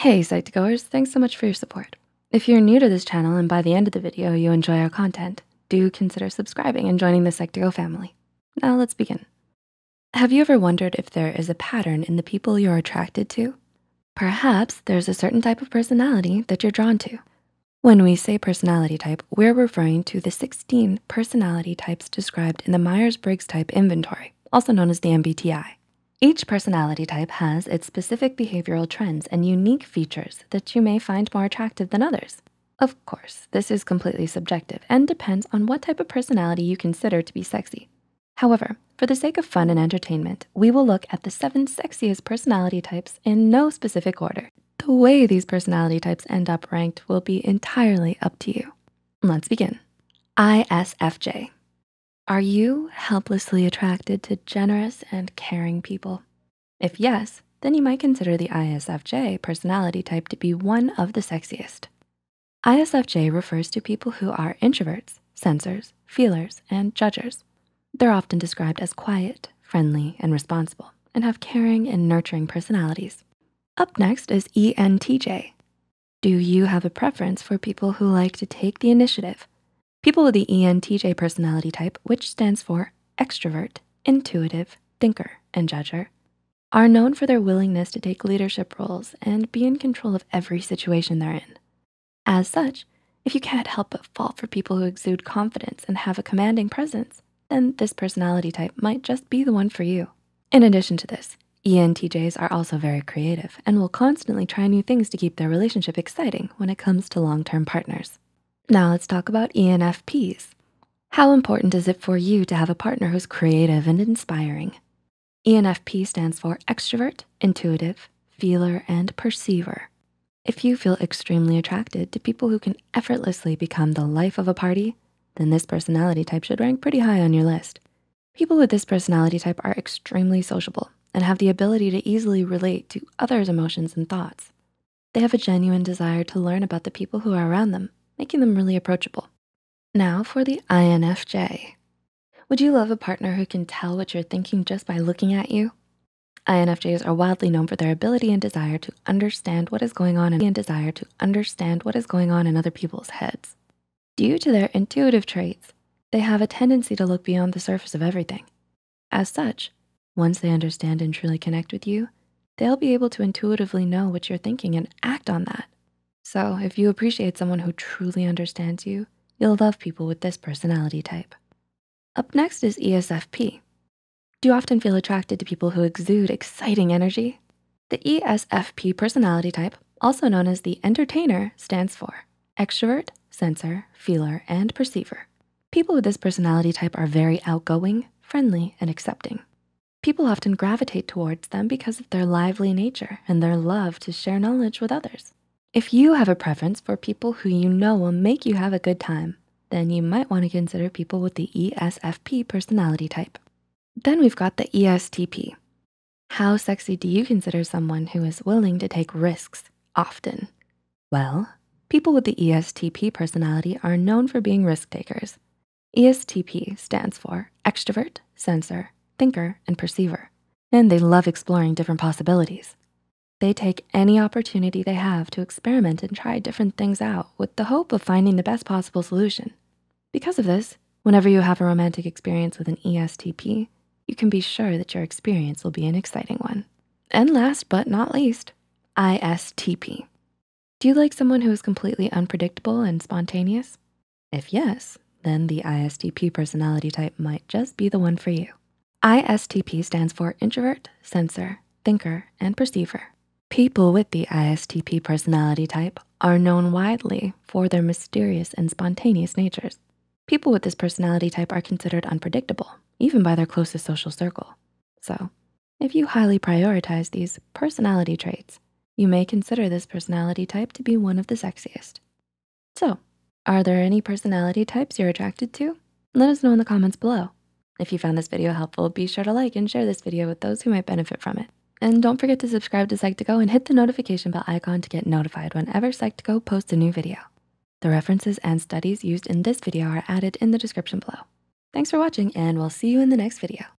Hey Psych2Goers, thanks so much for your support. If you're new to this channel and by the end of the video you enjoy our content, do consider subscribing and joining the Psych2Go family. Now let's begin. Have you ever wondered if there is a pattern in the people you're attracted to? Perhaps there's a certain type of personality that you're drawn to. When we say personality type, we're referring to the 16 personality types described in the Myers-Briggs type inventory, also known as the MBTI. Each personality type has its specific behavioral trends and unique features that you may find more attractive than others. Of course, this is completely subjective and depends on what type of personality you consider to be sexy. However, for the sake of fun and entertainment, we will look at the seven sexiest personality types in no specific order. The way these personality types end up ranked will be entirely up to you. Let's begin. ISFJ. Are you helplessly attracted to generous and caring people? If yes, then you might consider the ISFJ personality type to be one of the sexiest. ISFJ refers to people who are introverts, sensors, feelers, and judgers. They're often described as quiet, friendly, and responsible, and have caring and nurturing personalities. Up next is ENTJ. Do you have a preference for people who like to take the initiative, People with the ENTJ personality type, which stands for extrovert, intuitive, thinker, and judger, are known for their willingness to take leadership roles and be in control of every situation they're in. As such, if you can't help but fall for people who exude confidence and have a commanding presence, then this personality type might just be the one for you. In addition to this, ENTJs are also very creative and will constantly try new things to keep their relationship exciting when it comes to long-term partners. Now let's talk about ENFPs. How important is it for you to have a partner who's creative and inspiring? ENFP stands for extrovert, intuitive, feeler, and perceiver. If you feel extremely attracted to people who can effortlessly become the life of a party, then this personality type should rank pretty high on your list. People with this personality type are extremely sociable and have the ability to easily relate to others' emotions and thoughts. They have a genuine desire to learn about the people who are around them making them really approachable. Now for the INFJ. Would you love a partner who can tell what you're thinking just by looking at you? INFJs are wildly known for their ability and desire to understand what is going on and desire to understand what is going on in other people's heads. Due to their intuitive traits, they have a tendency to look beyond the surface of everything. As such, once they understand and truly connect with you, they'll be able to intuitively know what you're thinking and act on that. So if you appreciate someone who truly understands you, you'll love people with this personality type. Up next is ESFP. Do you often feel attracted to people who exude exciting energy? The ESFP personality type, also known as the entertainer, stands for extrovert, sensor, feeler, and perceiver. People with this personality type are very outgoing, friendly, and accepting. People often gravitate towards them because of their lively nature and their love to share knowledge with others. If you have a preference for people who you know will make you have a good time, then you might wanna consider people with the ESFP personality type. Then we've got the ESTP. How sexy do you consider someone who is willing to take risks often? Well, people with the ESTP personality are known for being risk takers. ESTP stands for extrovert, sensor, thinker, and perceiver, and they love exploring different possibilities. They take any opportunity they have to experiment and try different things out with the hope of finding the best possible solution. Because of this, whenever you have a romantic experience with an ESTP, you can be sure that your experience will be an exciting one. And last but not least, ISTP. Do you like someone who is completely unpredictable and spontaneous? If yes, then the ISTP personality type might just be the one for you. ISTP stands for introvert, sensor, thinker, and perceiver. People with the ISTP personality type are known widely for their mysterious and spontaneous natures. People with this personality type are considered unpredictable, even by their closest social circle. So if you highly prioritize these personality traits, you may consider this personality type to be one of the sexiest. So are there any personality types you're attracted to? Let us know in the comments below. If you found this video helpful, be sure to like and share this video with those who might benefit from it. And don't forget to subscribe to Psych2Go and hit the notification bell icon to get notified whenever Psych2Go posts a new video. The references and studies used in this video are added in the description below. Thanks for watching and we'll see you in the next video.